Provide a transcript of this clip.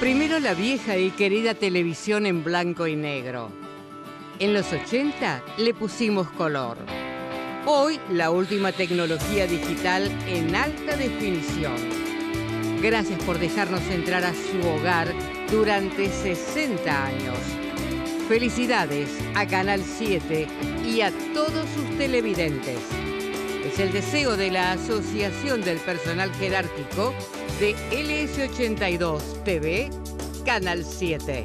Primero la vieja y querida televisión en blanco y negro. En los 80 le pusimos color. Hoy la última tecnología digital en alta definición. Gracias por dejarnos entrar a su hogar durante 60 años. Felicidades a Canal 7 y a todos sus televidentes. Es el deseo de la Asociación del Personal Jerárquico de LS82 TV, Canal 7.